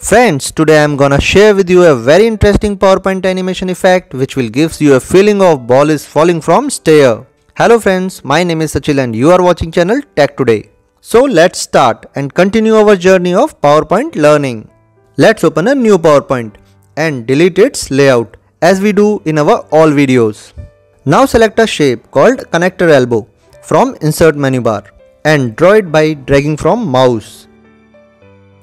Friends, today I am gonna share with you a very interesting PowerPoint animation effect which will gives you a feeling of ball is falling from stair. Hello friends, my name is Sachil and you are watching channel Tech Today. So let's start and continue our journey of PowerPoint learning. Let's open a new PowerPoint and delete its layout as we do in our all videos. Now select a shape called connector elbow from insert menu bar and draw it by dragging from mouse.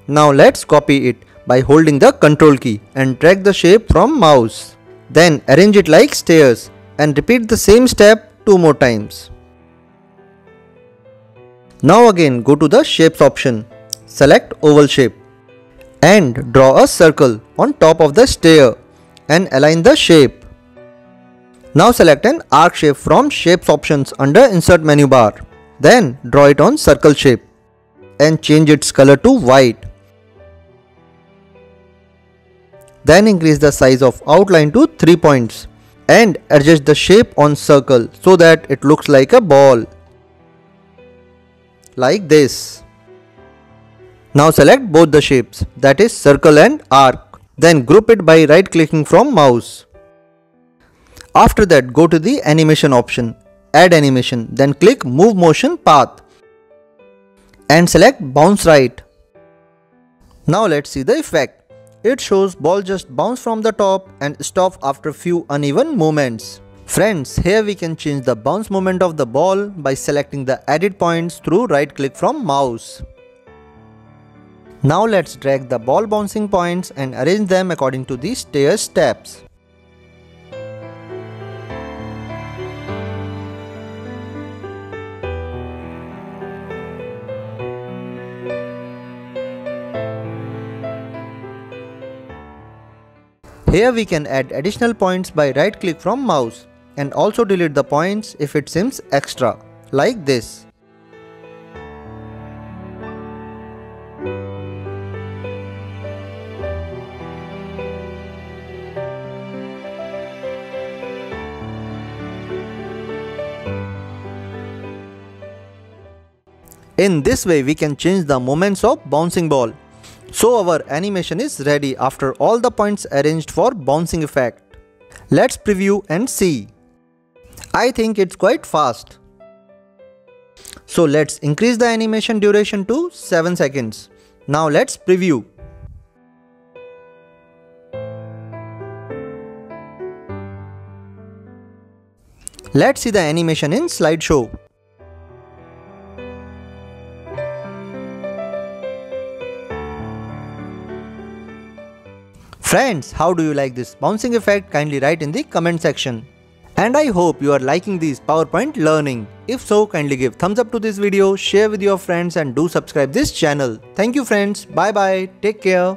Now let's copy it by holding the control key and drag the shape from mouse. Then arrange it like stairs and repeat the same step two more times. Now again go to the shapes option. Select oval shape and draw a circle on top of the stair and align the shape. Now select an arc shape from shapes options under insert menu bar. Then draw it on circle shape and change its color to white. Then increase the size of outline to 3 points and adjust the shape on circle so that it looks like a ball. Like this. Now select both the shapes that is circle and arc. Then group it by right clicking from mouse. After that go to the animation option, add animation then click move motion path and select bounce right. Now let's see the effect. It shows ball just bounce from the top and stop after few uneven movements. Friends, here we can change the bounce moment of the ball by selecting the edit points through right click from mouse. Now let's drag the ball bouncing points and arrange them according to the stair steps. Here we can add additional points by right click from mouse and also delete the points if it seems extra, like this. In this way we can change the moments of bouncing ball so our animation is ready after all the points arranged for bouncing effect. Let's preview and see. I think it's quite fast. So let's increase the animation duration to 7 seconds. Now let's preview. Let's see the animation in slideshow. Friends, how do you like this bouncing effect? Kindly write in the comment section. And I hope you are liking this PowerPoint learning. If so, kindly give thumbs up to this video, share with your friends and do subscribe this channel. Thank you friends. Bye bye. Take care.